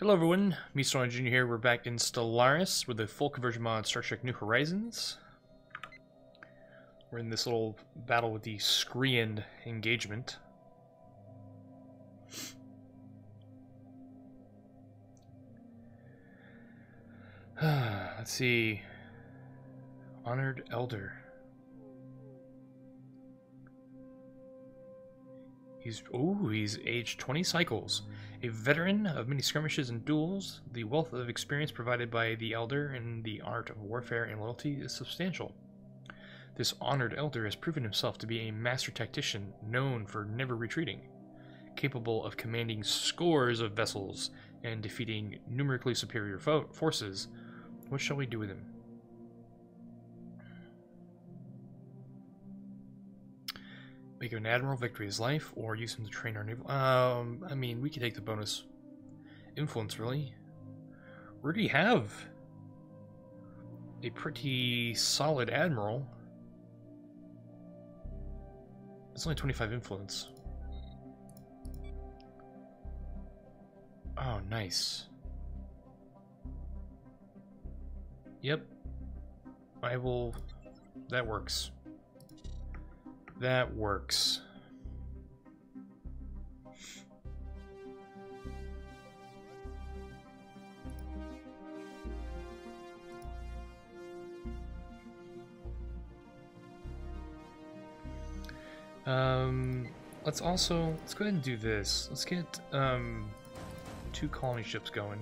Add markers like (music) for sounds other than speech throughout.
Hello everyone, Meswann Jr. here. We're back in Stellaris with the full conversion mod Star Trek New Horizons. We're in this little battle with the Skrean engagement. (sighs) Let's see. Honored Elder. He's oh, he's aged 20 cycles. A veteran of many skirmishes and duels, the wealth of experience provided by the Elder in the art of warfare and loyalty is substantial. This honored Elder has proven himself to be a master tactician known for never retreating, capable of commanding scores of vessels and defeating numerically superior fo forces. What shall we do with him? Make an admiral victory his life, or use him to train our naval. Um, I mean, we could take the bonus influence, really. We already have a pretty solid admiral. It's only 25 influence. Oh, nice. Yep. I will... That works. That works. Um, let's also, let's go ahead and do this. Let's get, um, two colony ships going.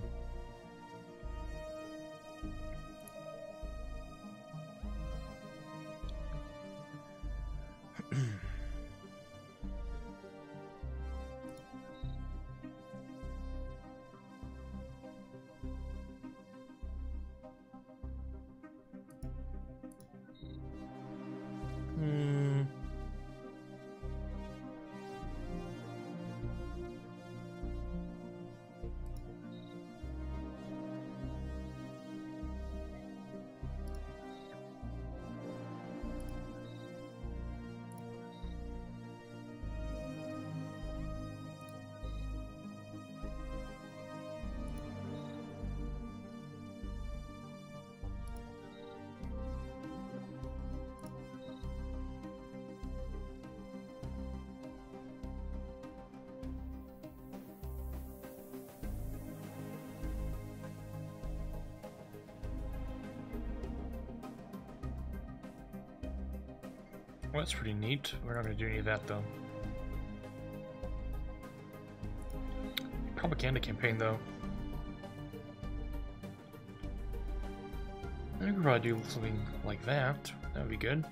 Well, that's pretty neat. We're not going to do any of that, though. Propaganda campaign, though. I could probably do something like that. That would be good.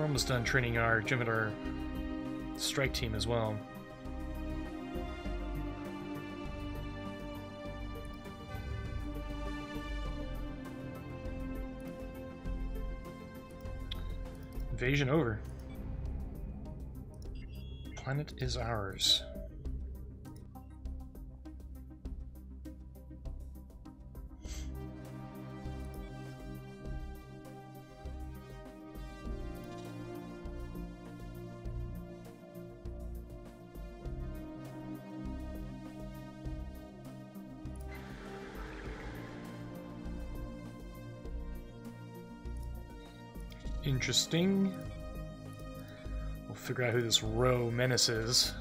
We're almost done training our Jem'Hadar strike team as well. Invasion over. Planet is ours. Interesting. We'll figure out who this row menace is.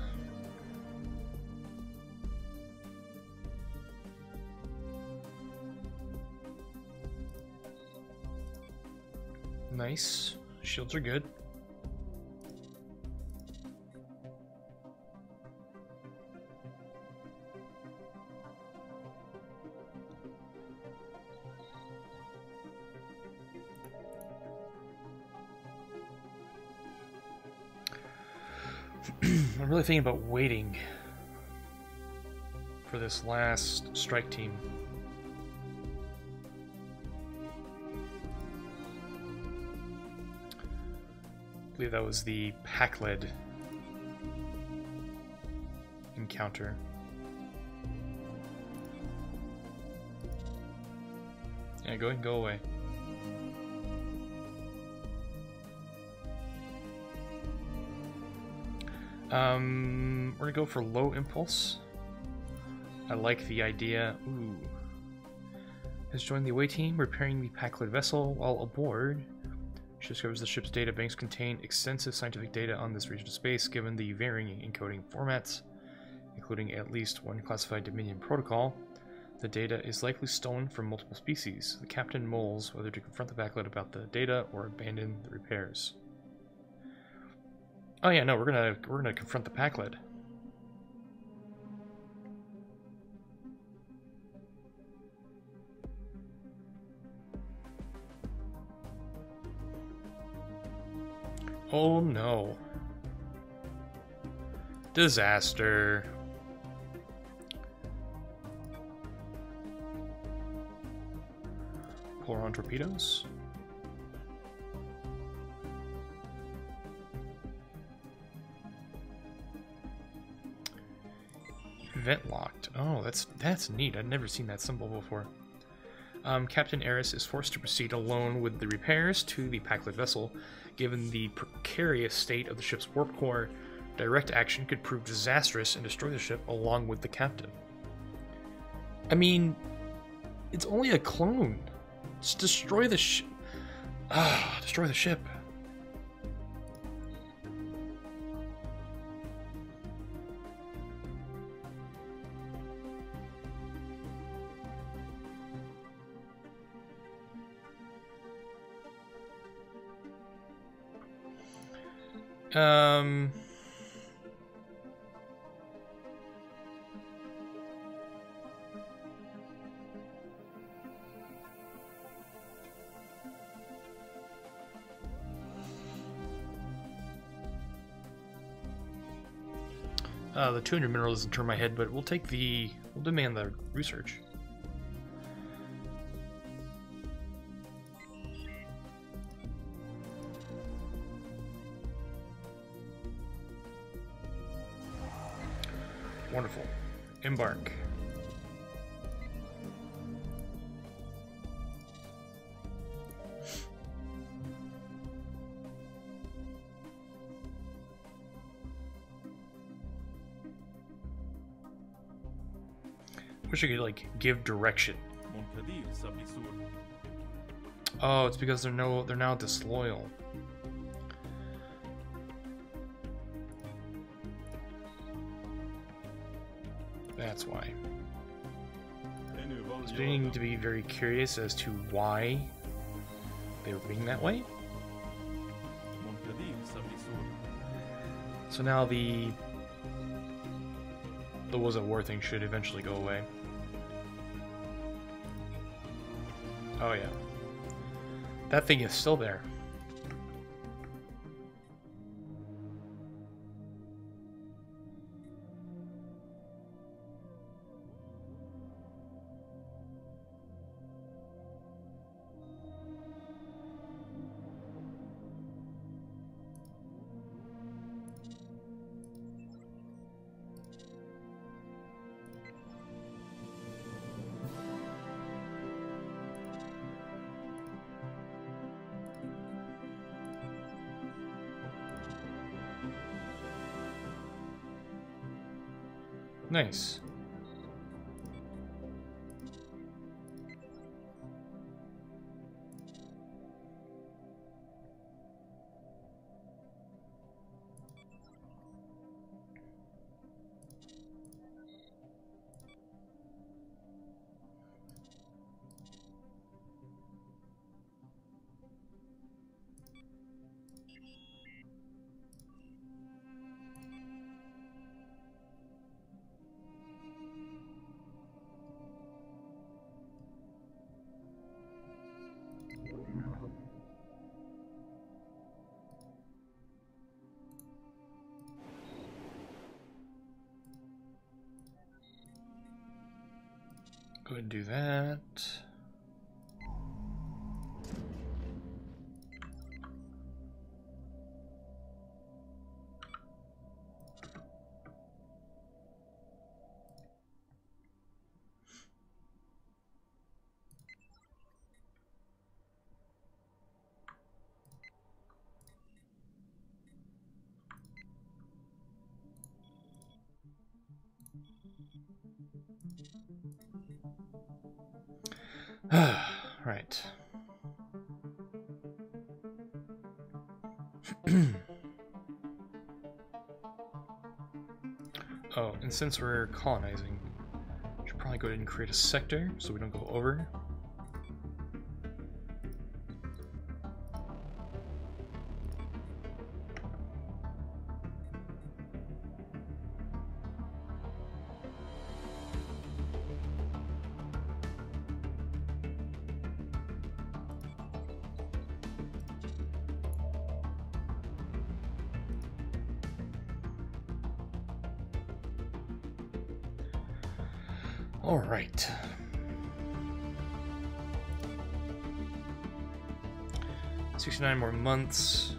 Nice. Shields are good. I'm really thinking about waiting for this last strike team. I believe that was the Pakled encounter. Yeah, go ahead and go away. Um, we're gonna go for low impulse. I like the idea. Ooh. Has joined the away team, repairing the Pakled vessel while aboard. She discovers the ship's data banks contain extensive scientific data on this region of space, given the varying encoding formats, including at least one classified Dominion protocol. The data is likely stolen from multiple species. The captain mulls whether to confront the Pakled about the data or abandon the repairs. Oh yeah, no, we're gonna we're gonna confront the Pakled. Oh no. Disaster. Pour on torpedoes. Vent locked. Oh, that's that's neat. I'd never seen that symbol before. Um, Captain Eris is forced to proceed alone with the repairs to the Pakled vessel. Given the precarious state of the ship's warp core, direct action could prove disastrous and destroy the ship along with the captain. I mean, it's only a clone. Just destroy the ship. Ah, destroy the ship. Um. Uh, the 200 minerals doesn't turn my head, but we'll take the... We'll demand the research. Wonderful. Embark. Wish I could like give direction. Oh, it's because they're no they're now disloyal. that's why. It's beginning to be very curious as to why they were being that way. So now the the was at war thing should eventually go away. Oh yeah. That thing is still there. Nice. Go ahead and do that. (sighs) right. (clears throat) oh, and since we're colonizing, we should probably go ahead and create a sector so we don't go over. All right. Sixty-nine more months.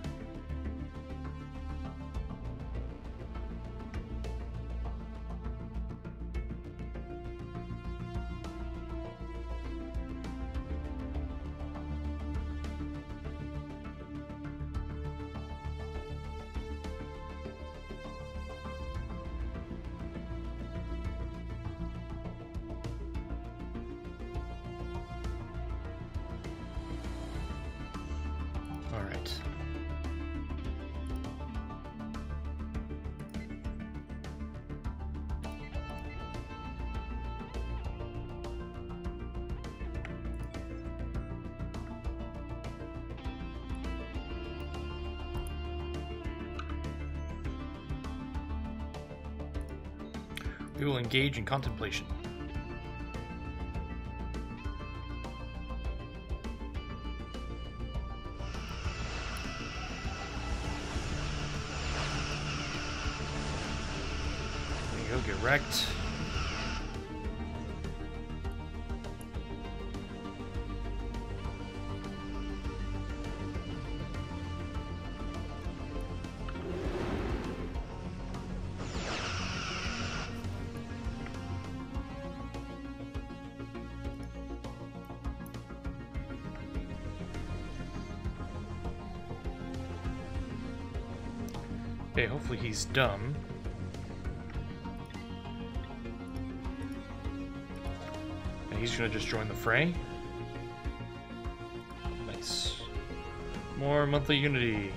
We will engage in contemplation. Okay, hopefully he's dumb. And he's gonna just join the fray. Nice. More monthly unity.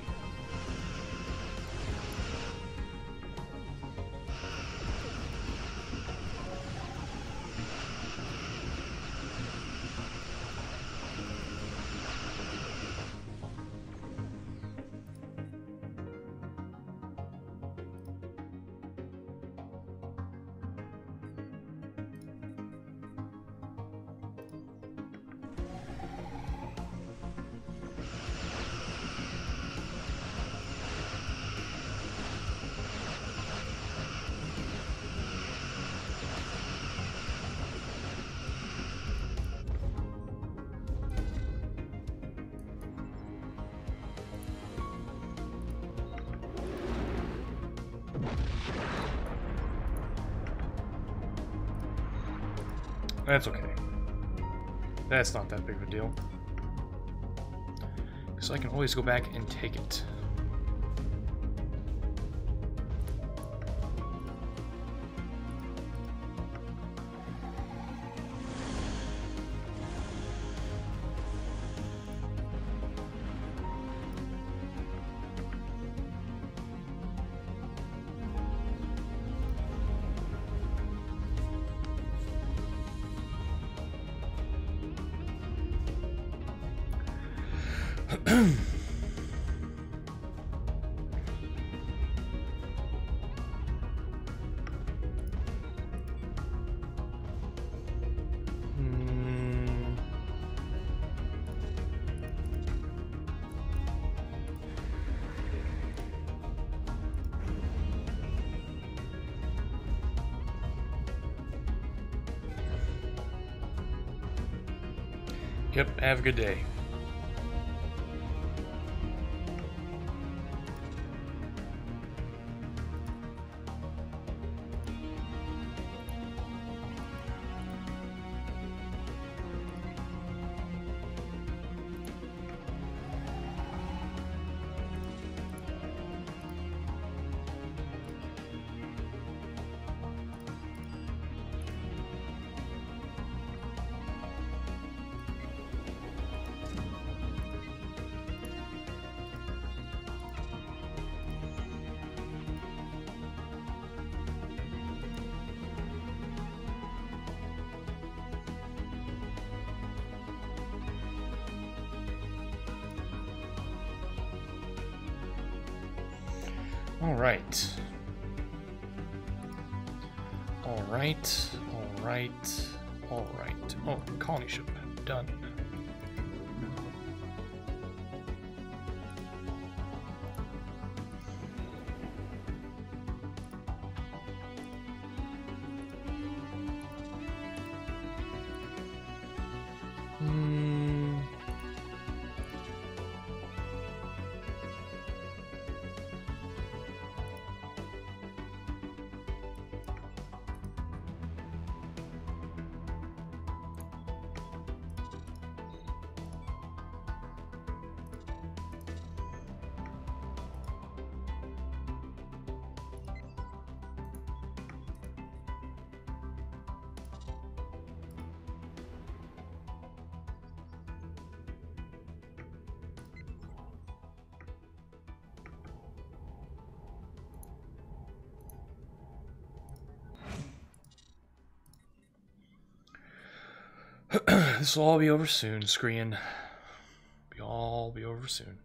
That's okay. That's not that big of a deal. Because I can always go back and take it. Yep, have a good day. All right. All right. All right. All right. Oh, colony ship. Done. (clears throat) this will all be over soon, Screen. Be all be over soon.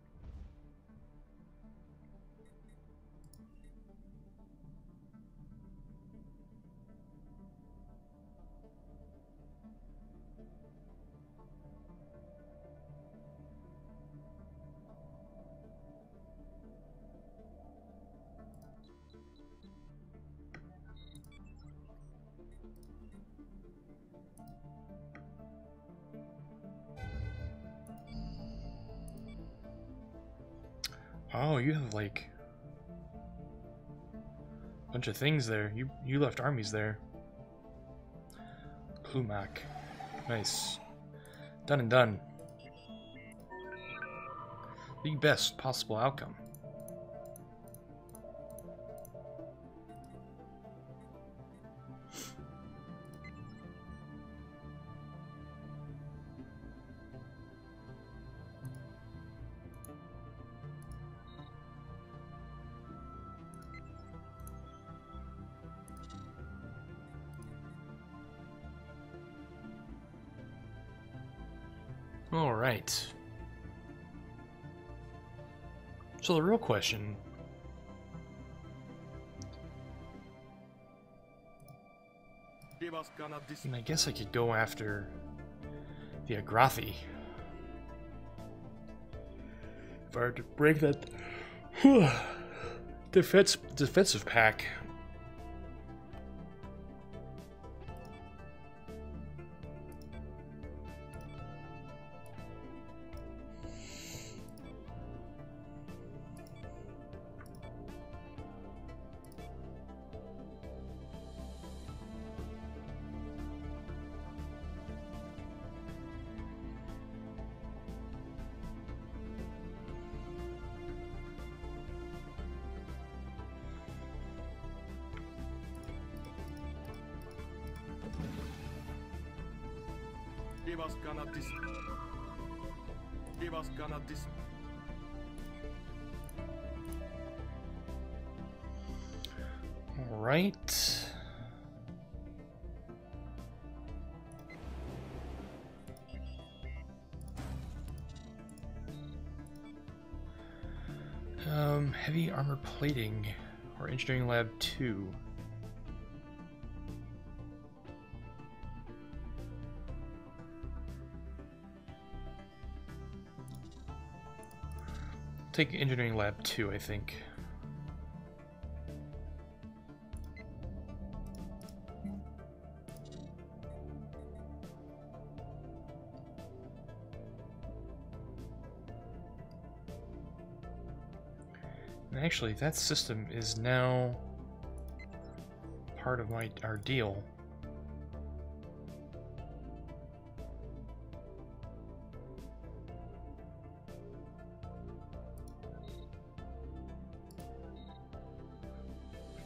Oh, you have like a bunch of things there. You you left armies there. Plumac. Nice. Done and done. The best possible outcome. All right. So the real question And I guess I could go after the Agrathi. If I were to break that (sighs) defense defensive pack. Divas kannattis. Divas kannattis. All right. Um, heavy armor plating or engineering lab 2. take engineering lab 2, I think. And actually, that system is now part of my our deal.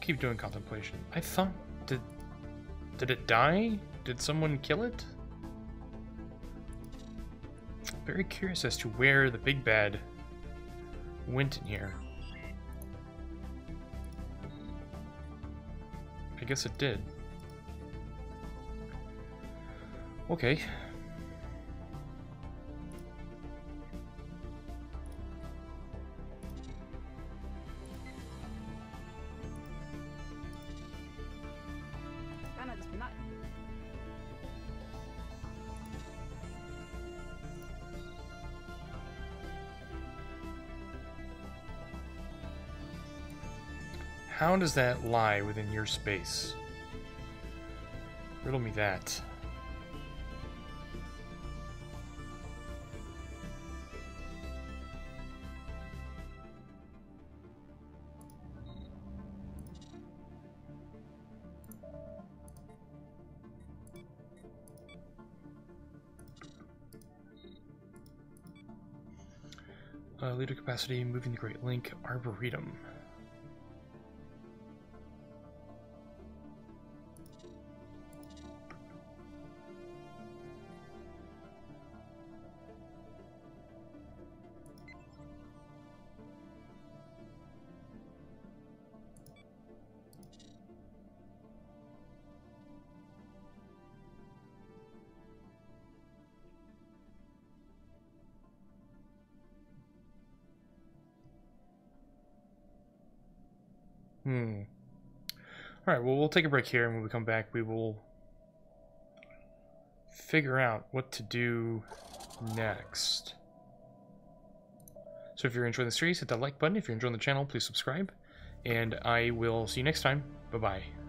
Keep doing contemplation. I thought did did it die? Did someone kill it? Very curious as to where the big bad went in here. I guess it did. Okay. How does that lie within your space? Riddle me that. Uh, leader capacity, moving the Great Link, Arboretum. Hmm. All right, well, we'll take a break here, and when we come back, we will figure out what to do next. So if you're enjoying the series, hit that like button. If you're enjoying the channel, please subscribe. And I will see you next time. Bye-bye.